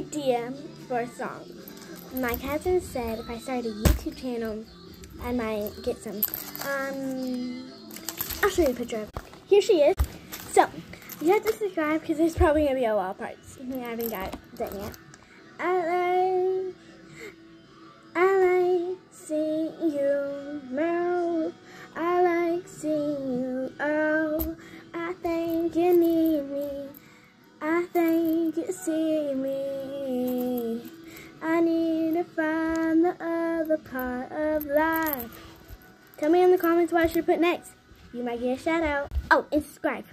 idea for a song. My cousin said if I started a YouTube channel, I might get some. Um, I'll show you a picture of it. Here she is. So, you have to subscribe because there's probably going to be a lot of parts. I haven't got done yet. I like, I like seeing you move. I like seeing you, oh, I think you need me. I think you see me. The other part of life. Tell me in the comments what I should put next. You might get a shout out. Oh, and subscribe.